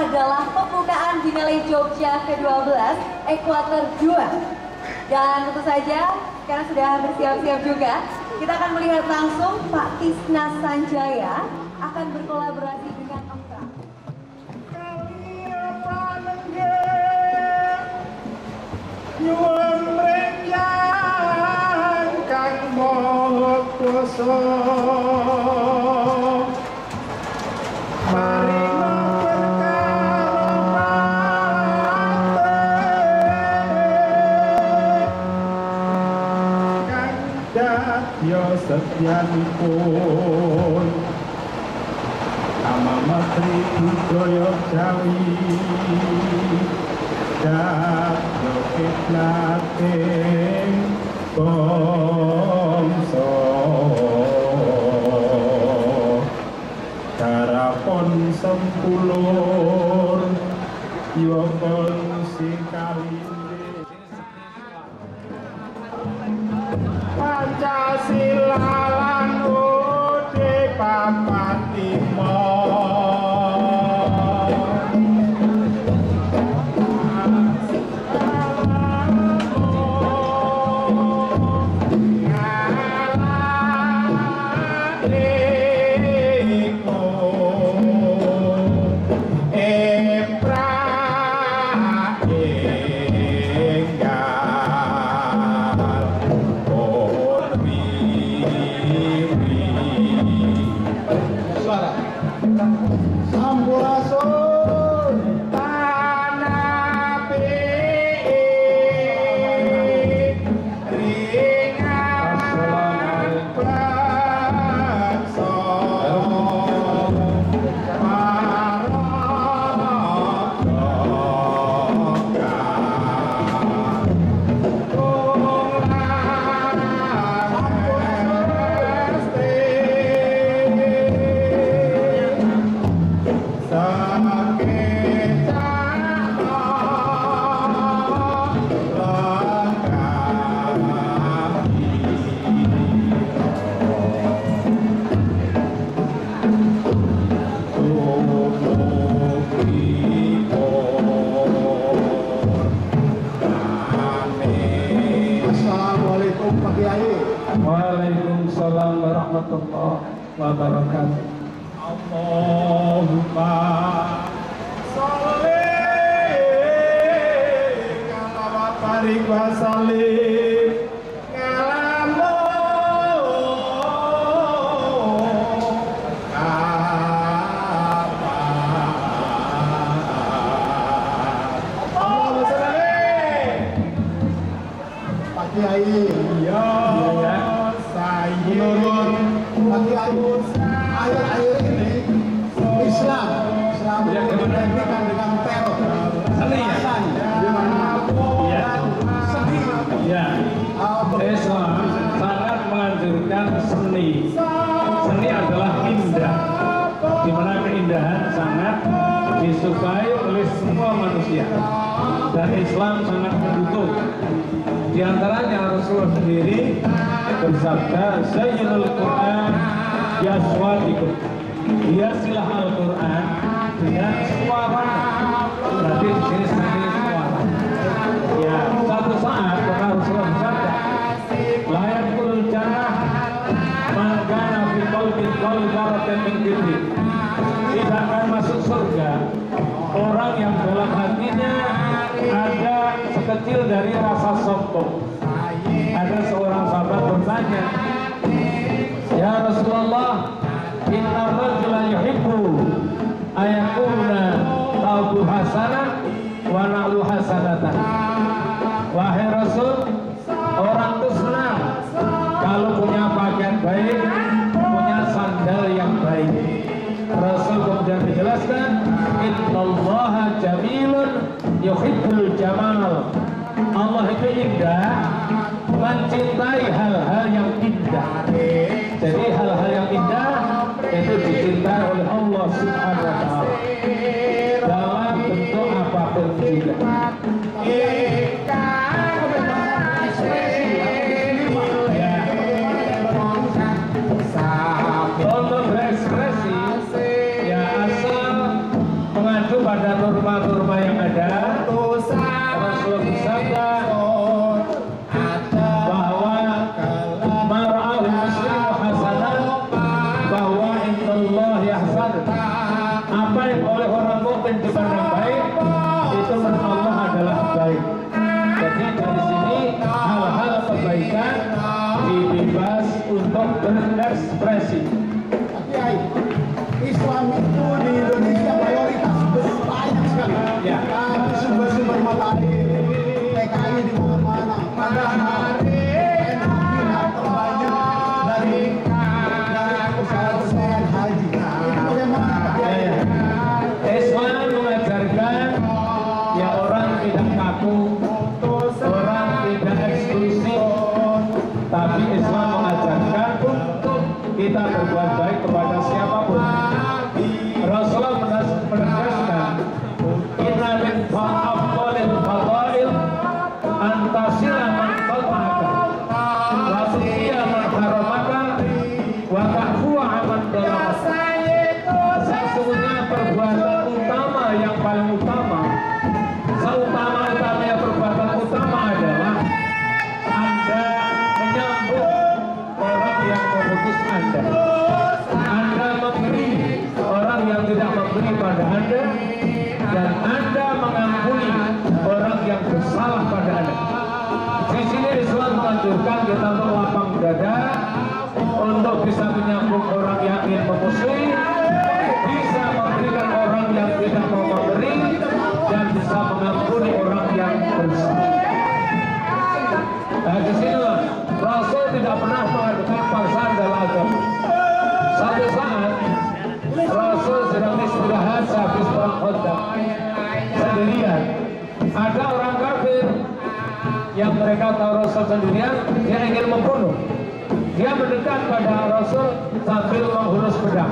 adalah pembukaan Binale Jogja ke-12 Ekuator 2. Dan tentu saja karena sudah bersiap-siap juga, kita akan melihat langsung Pak Tisna Sanjaya akan berkolaborasi dengan kang maha kuwasa satya setyanipun nama matri budaya jawi. Dadya kiblating bangsa. Darapon sempulur yoko Fatima. Ah. बसले manusia dan Islam sangat mendukung di antaranya Rasulullah sendiri bersabda Sayyidul Quran Yaswadikum. Hiasilah Al-Quran dengan suara. Berarti di sini seni suara. Ya satu saat pernah Rasulullah bersabda layak kulul jannah mangkana fi qalbi qalbi baratan min tidak akan masuk surga orang yang dalam hatinya ada sekecil dari rasa sombong. Ada seorang sahabat bertanya ya Rasulullah inna rajula yuhibbu ayakuna taubu hasanah wa na'lu hasanatan. Wahai Rasul orang itu senang kalau punya pakaian baik punya sandal yang baik. Rasul kemudian menjelaskan innallaha jamilun yuhibbul jamal. Allah itu indah mencintai hal-hal yang indah. Jadi hal-hal yang indah itu dicintai oleh Allah subhanahu wa ta'ala. Dalam bentuk apa pun juga pada norma-norma yang ada. Rasulullah bersabda bahwa mar'al muslim hasanah bahwa indallah yahsan apa yang oleh orang mukmin dipandang baik itu menurut Allah adalah baik. Jadi dari sini hal-hal kebaikan dibebas untuk berekspresi Islam itu di Indonesia Yeah. Bisa menyambung orang yang ingin memusuhi, bisa memberikan orang yang tidak mau memberi, dan bisa mengampuni orang yang bersalah. Nah, di sinilah Rasul tidak pernah mengadakan paksaan dalam agama. Satu saat Rasul sedang istirahat sehabis perang Khandaq sendirian. Ada orang kafir yang mereka tahu Rasul sendirian, dia ingin membunuh. Dia mendekat pada Rasul sambil menghunus pedang.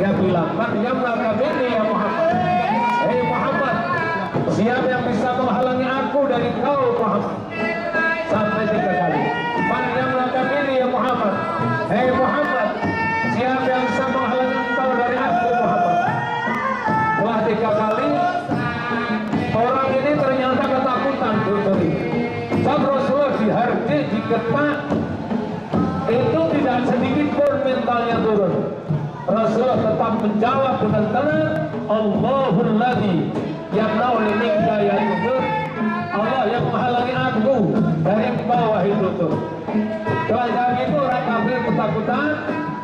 Dia bilang, Man yang ini ya Muhammad. Hei Muhammad, siapa yang bisa menghalangi aku dari kau Muhammad? Sampai tiga kali. Man yang ini ya Muhammad. Hei Muhammad, mentalnya turun. Rasulullah tetap menjawab dengan tenang, Allahul ladzi yamna'u minka ya Yusuf. Allah yang menghalangi aku dari bawah itu tuh. Saat itu orang kafir ketakutan,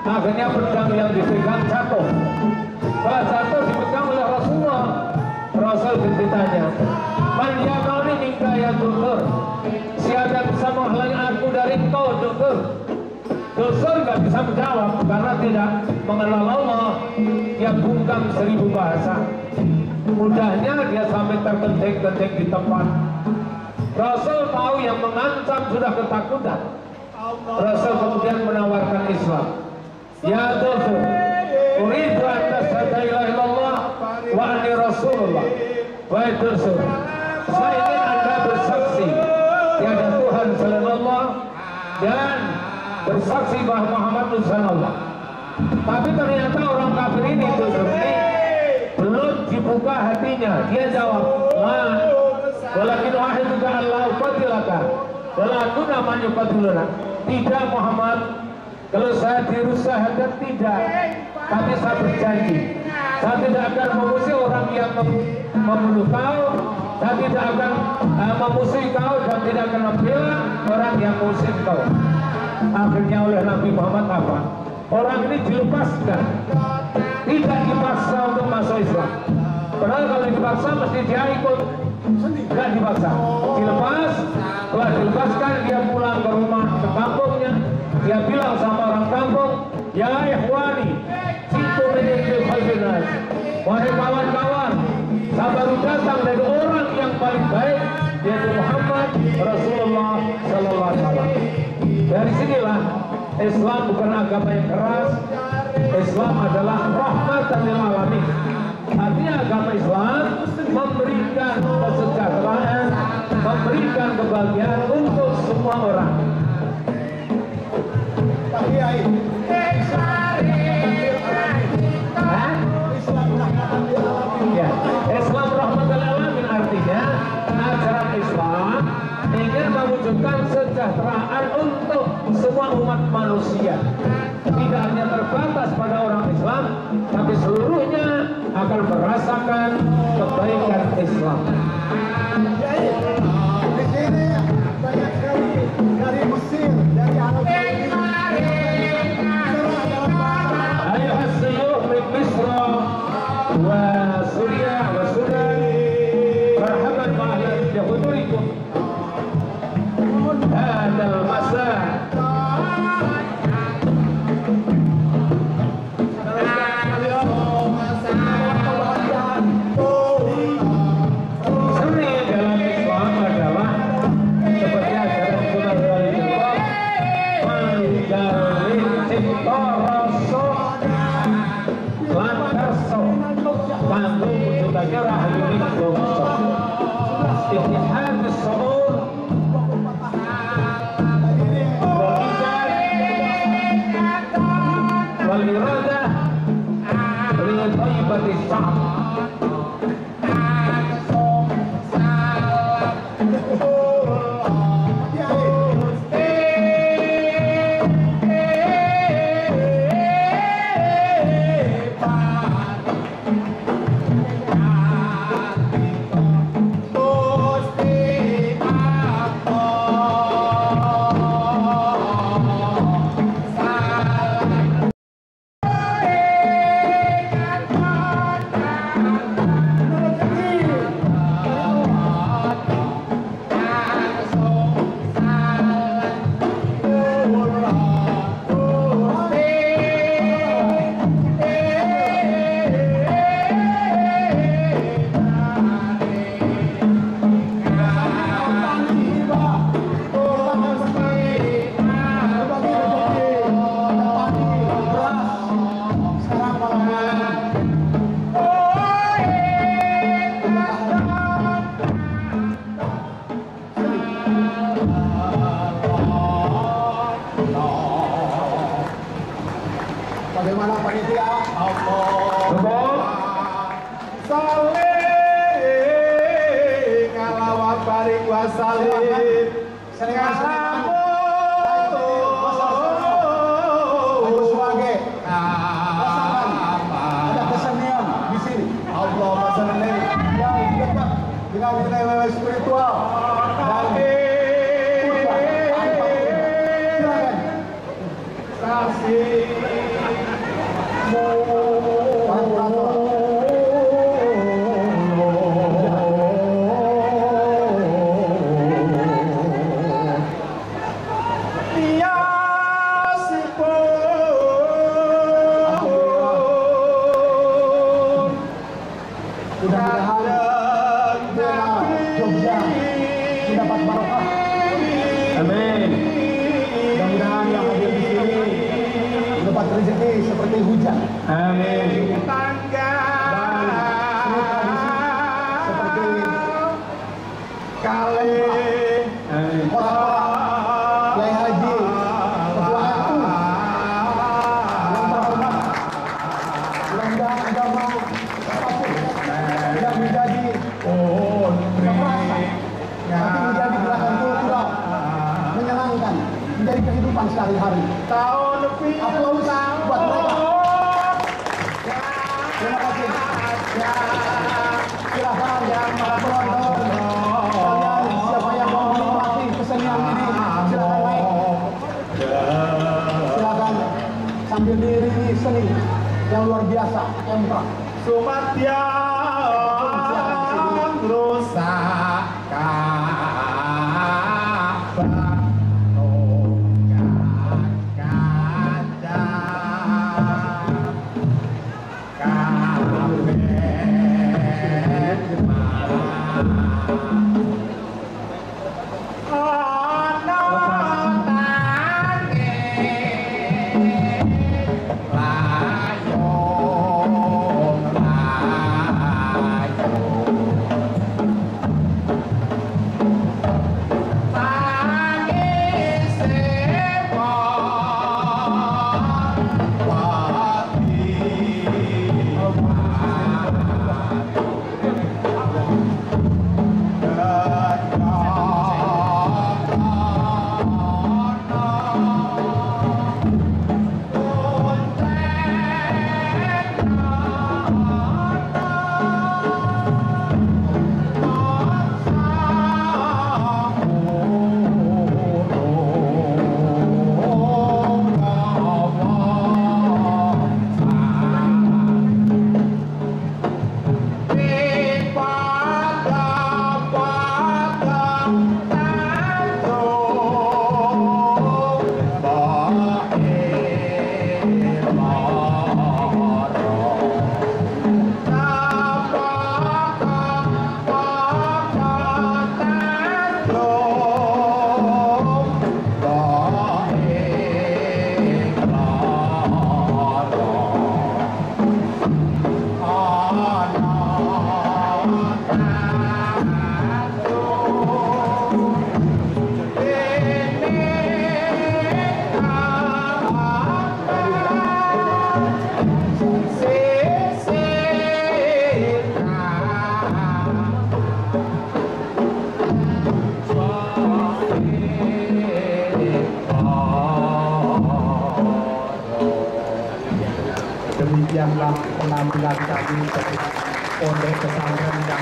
akhirnya pedang yang dipegang jatuh. Setelah jatuh dipegang oleh Rasulullah. Rasul ditanya, Man ya kau ini minka ya. Siapa yang bisa menghalangi aku dari engkau Yusuf? Yusuf nggak bisa menjawab karena tidak mengenal Allah. Dia bungkam seribu bahasa. Mudahnya dia sampai terkencing-kencing di tempat. Rasul tahu yang mengancam sudah ketakutan. Rasul kemudian menawarkan Islam. Ya Rasul, uridu an tasada ilaha illallah wa anni Rasulullah. Wahai Rasul, saya ingin Anda bersaksi tiada Tuhan selain Allah dan bersaksi bahwa Muhammad utusan. Tapi ternyata orang kafir ini ini belum dibuka hatinya. Dia jawab, "La walakin wahid juga Allah ufatilaka wala tuna man yufatiluna." Tidak Muhammad, kalau saya dirusak dan tidak, tapi saya berjanji, saya tidak akan memusuhi orang yang mem- membunuh kau, saya tidak akan uh, memusuhi kau dan tidak akan membela orang yang musuh kau. Akhirnya oleh Nabi Muhammad apa? Orang ini dilepaskan, tidak dipaksa untuk masuk Islam. Padahal kalau dipaksa mesti dia ikut, tidak dipaksa. Dilepas, setelah dilepaskan dia pulang ke rumah ke kampungnya. Dia bilang sama orang kampung, ya ikhwani, situ khazanah. Wahai kawan-kawan, saya baru datang dari Islam bukan agama yang keras. Islam adalah rahmatan lil alamin. Artinya agama Islam memberikan kesejahteraan, memberikan kebahagiaan untuk semua orang. Manusia. Tidak hanya terbatas pada orang Islam, tapi seluruhnya akan merasakan kebaikan Islam. kali. Mas Pak. seni yang luar biasa, Emra. Sumatya.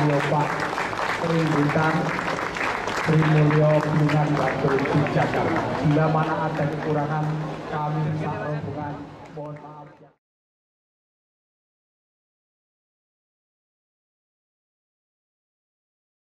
Mulyo Pak Tri Bintang Tri Mulyo Bungan di Jakarta. Bila mana ada kekurangan kami minta rombongan mohon maaf.